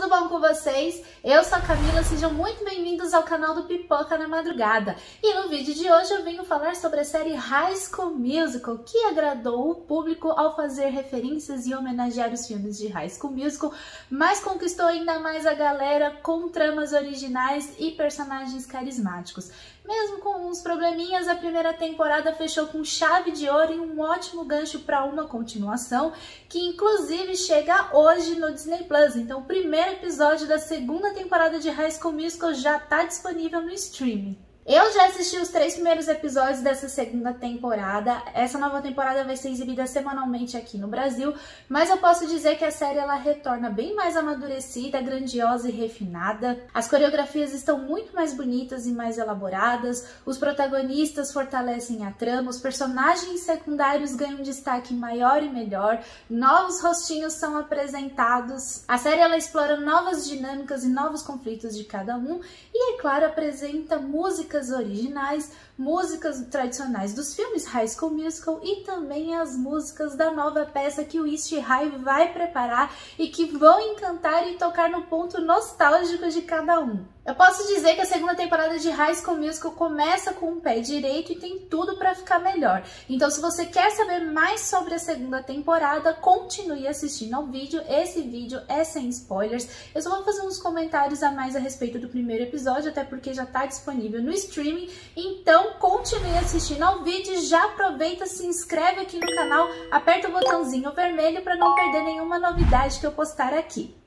tudo bom com vocês? Eu sou a Camila, sejam muito bem-vindos ao canal do Pipoca na Madrugada. E no vídeo de hoje eu venho falar sobre a série High School Musical, que agradou o público ao fazer referências e homenagear os filmes de High School Musical, mas conquistou ainda mais a galera com tramas originais e personagens carismáticos. Mesmo com uns probleminhas, a primeira temporada fechou com chave de ouro e um ótimo gancho para uma continuação, que inclusive chega hoje no Disney Plus. Então, primeiro episódio da segunda temporada de High School Musical já está disponível no streaming. Eu já assisti os três primeiros episódios dessa segunda temporada. Essa nova temporada vai ser exibida semanalmente aqui no Brasil, mas eu posso dizer que a série ela retorna bem mais amadurecida, grandiosa e refinada. As coreografias estão muito mais bonitas e mais elaboradas. Os protagonistas fortalecem a trama, os personagens secundários ganham destaque maior e melhor. Novos rostinhos são apresentados. A série ela explora novas dinâmicas e novos conflitos de cada um e, é claro, apresenta música músicas originais, músicas tradicionais dos filmes High School Musical e também as músicas da nova peça que o East High vai preparar e que vão encantar e tocar no ponto nostálgico de cada um. Eu posso dizer que a segunda temporada de High School Musical começa com o pé direito e tem tudo para ficar melhor. Então, se você quer saber mais sobre a segunda temporada, continue assistindo ao vídeo. Esse vídeo é sem spoilers. Eu só vou fazer uns comentários a mais a respeito do primeiro episódio, até porque já está disponível no streaming. Então, continue assistindo ao vídeo. Já aproveita, se inscreve aqui no canal, aperta o botãozinho vermelho para não perder nenhuma novidade que eu postar aqui.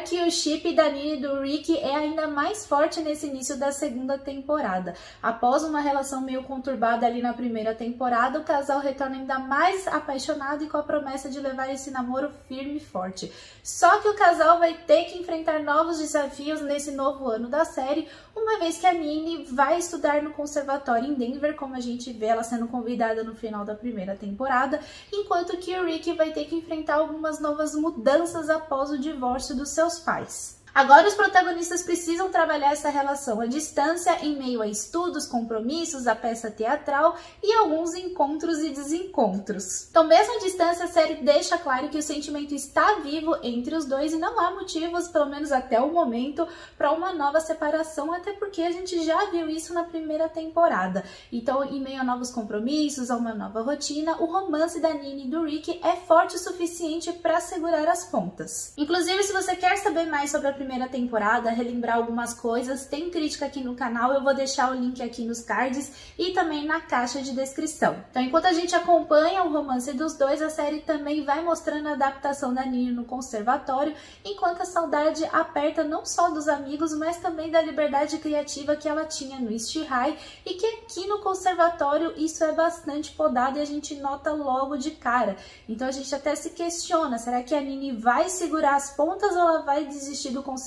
Que o chip da Nini e do Rick é ainda mais forte nesse início da segunda temporada. Após uma relação meio conturbada ali na primeira temporada, o casal retorna ainda mais apaixonado e com a promessa de levar esse namoro firme e forte. Só que o casal vai ter que enfrentar novos desafios nesse novo ano da série, uma vez que a Nini vai estudar no conservatório em Denver, como a gente vê ela sendo convidada no final da primeira temporada, enquanto que o Rick vai ter que enfrentar algumas novas mudanças após o divórcio dos seus pais. Agora os protagonistas precisam trabalhar essa relação à distância em meio a estudos, compromissos, a peça teatral e alguns encontros e desencontros. Então, mesmo à distância, a série deixa claro que o sentimento está vivo entre os dois e não há motivos, pelo menos até o momento, para uma nova separação, até porque a gente já viu isso na primeira temporada. Então, em meio a novos compromissos, a uma nova rotina, o romance da Nini e do Rick é forte o suficiente para segurar as pontas. Inclusive, se você quer saber mais sobre a primeira primeira temporada, relembrar algumas coisas, tem crítica aqui no canal, eu vou deixar o link aqui nos cards e também na caixa de descrição. Então, enquanto a gente acompanha o romance dos dois, a série também vai mostrando a adaptação da Nini no conservatório, enquanto a saudade aperta não só dos amigos, mas também da liberdade criativa que ela tinha no East High e que aqui no conservatório isso é bastante podado e a gente nota logo de cara. Então a gente até se questiona, será que a Nini vai segurar as pontas ou ela vai desistir do conservatório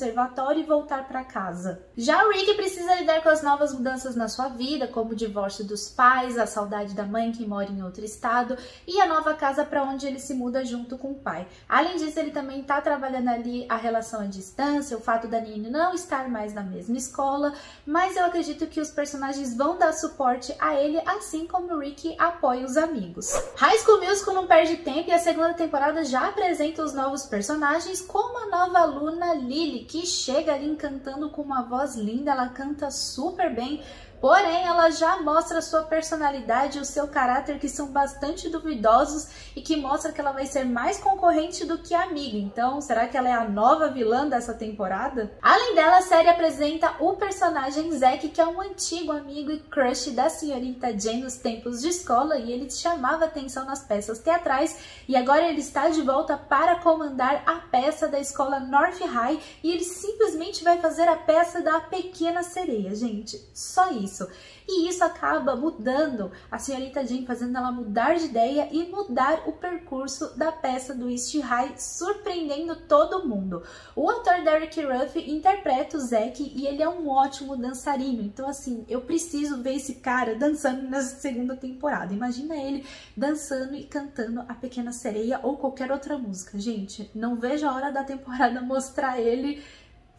e voltar para casa. Já o Rick precisa lidar com as novas mudanças na sua vida, como o divórcio dos pais, a saudade da mãe que mora em outro estado e a nova casa para onde ele se muda junto com o pai. Além disso, ele também está trabalhando ali a relação à distância, o fato da Nini não estar mais na mesma escola, mas eu acredito que os personagens vão dar suporte a ele, assim como o Rick apoia os amigos. High School Musical não perde tempo e a segunda temporada já apresenta os novos personagens, como a nova aluna Lily, que chega ali encantando com uma voz linda, ela canta super bem, Porém, ela já mostra sua personalidade e o seu caráter que são bastante duvidosos e que mostra que ela vai ser mais concorrente do que amiga. Então, será que ela é a nova vilã dessa temporada? Além dela, a série apresenta o personagem Zack, que é um antigo amigo e crush da senhorita Jane nos tempos de escola e ele chamava atenção nas peças teatrais e agora ele está de volta para comandar a peça da escola North High e ele simplesmente vai fazer a peça da Pequena Sereia, gente. Só isso isso. E isso acaba mudando a senhorita Jane, fazendo ela mudar de ideia e mudar o percurso da peça do East High, surpreendendo todo mundo. O ator Derek Ruff interpreta o Zack e ele é um ótimo dançarino. Então, assim, eu preciso ver esse cara dançando nessa segunda temporada. Imagina ele dançando e cantando A Pequena Sereia ou qualquer outra música. Gente, não vejo a hora da temporada mostrar ele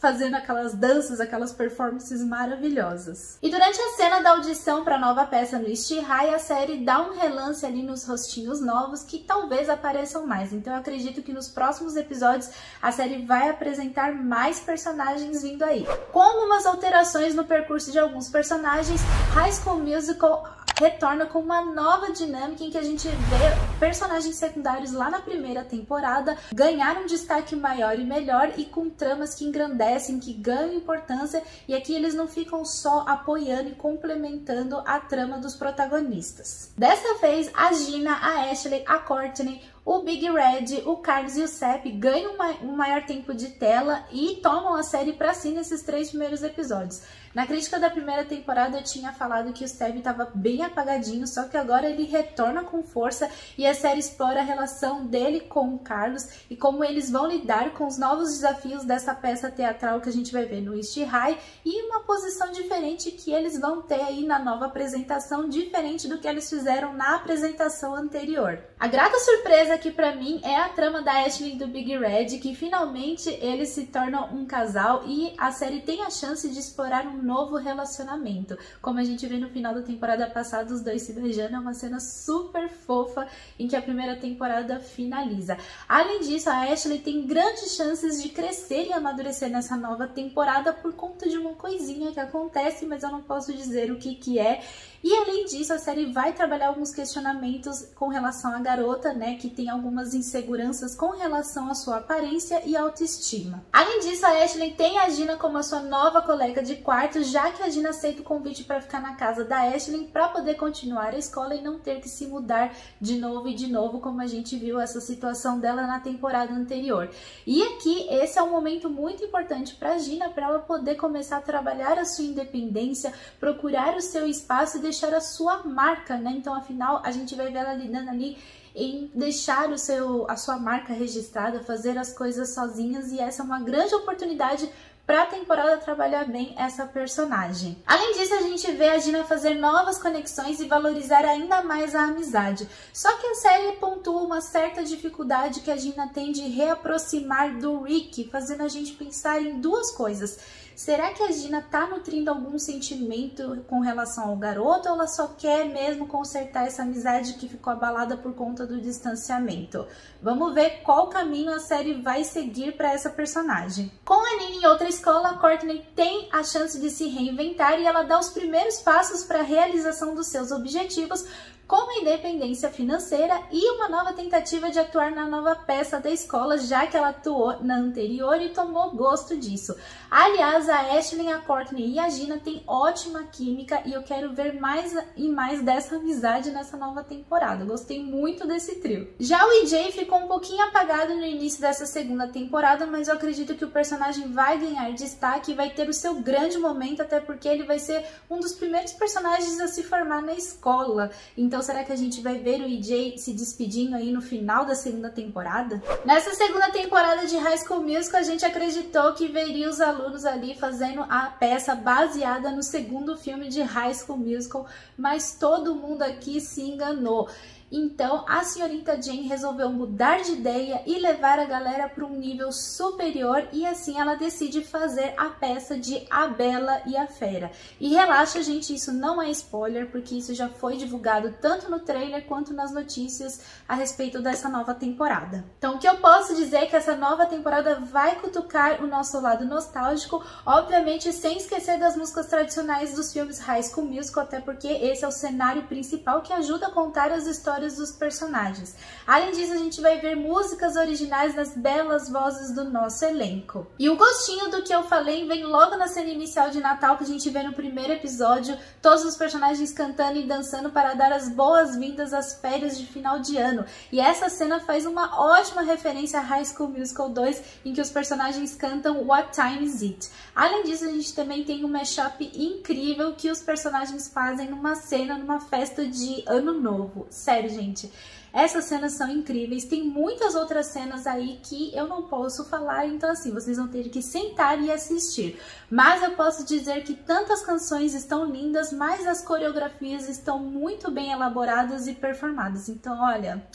fazendo aquelas danças, aquelas performances maravilhosas. E durante a cena da audição para a nova peça no High, a série dá um relance ali nos rostinhos novos que talvez apareçam mais. Então eu acredito que nos próximos episódios a série vai apresentar mais personagens vindo aí. Com algumas alterações no percurso de alguns personagens, High School Musical retorna com uma nova dinâmica em que a gente vê personagens secundários lá na primeira temporada ganhar um destaque maior e melhor e com tramas que engrandecem, que ganham importância e aqui eles não ficam só apoiando e complementando a trama dos protagonistas. Dessa vez, a Gina, a Ashley, a Courtney, o Big Red, o Carlos e o Sepp ganham um maior tempo de tela e tomam a série para si nesses três primeiros episódios. Na crítica da primeira temporada eu tinha falado que o Sepp estava bem apagadinho, só que agora ele retorna com força e a série explora a relação dele com o Carlos e como eles vão lidar com os novos desafios dessa peça teatral que a gente vai ver no East High e uma posição diferente que eles vão ter aí na nova apresentação, diferente do que eles fizeram na apresentação anterior. A grata surpresa aqui para mim é a trama da Ashley e do Big Red, que finalmente eles se tornam um casal e a série tem a chance de explorar um novo relacionamento. Como a gente vê no final da temporada passada, os dois se beijando, é uma cena super fofa em que a primeira temporada finaliza. Além disso, a Ashley tem grandes chances de crescer e amadurecer nessa nova temporada por conta de uma coisinha que acontece, mas eu não posso dizer o que, que é. E além disso, a série vai trabalhar alguns questionamentos com relação à garota, né, que tem algumas inseguranças com relação à sua aparência e autoestima. Além disso, a Ashley tem a Gina como a sua nova colega de quarto, já que a Gina aceita o convite para ficar na casa da Ashley para poder continuar a escola e não ter que se mudar de novo e de novo, como a gente viu essa situação dela na temporada anterior. E aqui esse é um momento muito importante para a Gina para ela poder começar a trabalhar a sua independência, procurar o seu espaço e deixar a sua marca, né? Então, afinal, a gente vai ver ela lidando ali em deixar o seu, a sua marca registrada, fazer as coisas sozinhas e essa é uma grande oportunidade para a temporada trabalhar bem essa personagem. Além disso, a gente vê a Gina fazer novas conexões e valorizar ainda mais a amizade. Só que a série pontua uma certa dificuldade que a Gina tem de reaproximar do Rick, fazendo a gente pensar em duas coisas Será que a Gina tá nutrindo algum sentimento com relação ao garoto ou ela só quer mesmo consertar essa amizade que ficou abalada por conta do distanciamento? Vamos ver qual caminho a série vai seguir para essa personagem. Com a Nina em outra escola, a Courtney tem a chance de se reinventar e ela dá os primeiros passos para a realização dos seus objetivos com a independência financeira e uma nova tentativa de atuar na nova peça da escola, já que ela atuou na anterior e tomou gosto disso. Aliás, a Ashley, a Courtney e a Gina têm ótima química e eu quero ver mais e mais dessa amizade nessa nova temporada. Gostei muito desse trio. Já o EJ ficou um pouquinho apagado no início dessa segunda temporada, mas eu acredito que o personagem vai ganhar destaque e vai ter o seu grande momento, até porque ele vai ser um dos primeiros personagens a se formar na escola. Então será que a gente vai ver o EJ se despedindo aí no final da segunda temporada? Nessa segunda temporada de High School Musical, a gente acreditou que veria os alunos ali fazendo a peça baseada no segundo filme de High School Musical, mas todo mundo aqui se enganou. Então a senhorita Jane resolveu mudar de ideia e levar a galera para um nível superior e assim ela decide fazer a peça de A Bela e a Fera. E relaxa, gente, isso não é spoiler porque isso já foi divulgado tanto no trailer quanto nas notícias a respeito dessa nova temporada. Então o que eu posso dizer é que essa nova temporada vai cutucar o nosso lado nostálgico, obviamente sem esquecer das músicas tradicionais dos filmes High School Musical, até porque esse é o cenário principal que ajuda a contar as histórias dos personagens. Além disso, a gente vai ver músicas originais das belas vozes do nosso elenco. E o gostinho do que eu falei vem logo na cena inicial de Natal que a gente vê no primeiro episódio, todos os personagens cantando e dançando para dar as boas-vindas às férias de final de ano. E essa cena faz uma ótima referência a High School Musical 2, em que os personagens cantam What Time Is It? Além disso, a gente também tem um mashup incrível que os personagens fazem numa cena, numa festa de ano novo. Sério, gente. Essas cenas são incríveis, tem muitas outras cenas aí que eu não posso falar, então assim, vocês vão ter que sentar e assistir. Mas eu posso dizer que tantas canções estão lindas, mas as coreografias estão muito bem elaboradas e performadas. Então, olha,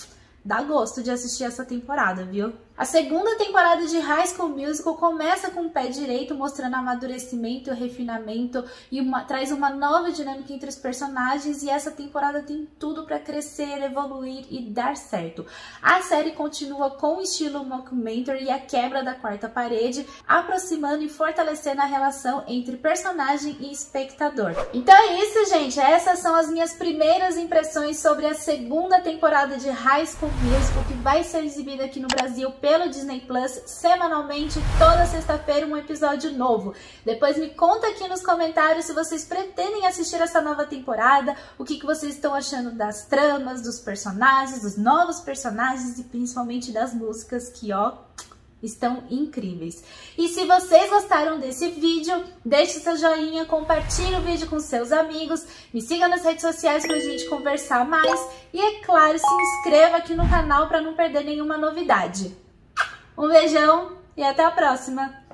dá gosto de assistir essa temporada, viu? A segunda temporada de High School Musical começa com o pé direito, mostrando amadurecimento, refinamento e uma, traz uma nova dinâmica entre os personagens. E essa temporada tem tudo para crescer, evoluir e dar certo. A série continua com o estilo mockumentary e a quebra da quarta parede, aproximando e fortalecendo a relação entre personagem e espectador. Então é isso, gente. Essas são as minhas primeiras impressões sobre a segunda temporada de High School Musical, que vai ser exibida aqui no Brasil pelo Disney Plus semanalmente, toda sexta-feira um episódio novo. Depois me conta aqui nos comentários se vocês pretendem assistir essa nova temporada, o que, que vocês estão achando das tramas, dos personagens, dos novos personagens e principalmente das músicas que, ó, estão incríveis. E se vocês gostaram desse vídeo, deixe seu joinha, compartilhe o vídeo com seus amigos, me siga nas redes sociais pra gente conversar mais e, é claro, se inscreva aqui no canal para não perder nenhuma novidade. Um beijão e até a próxima!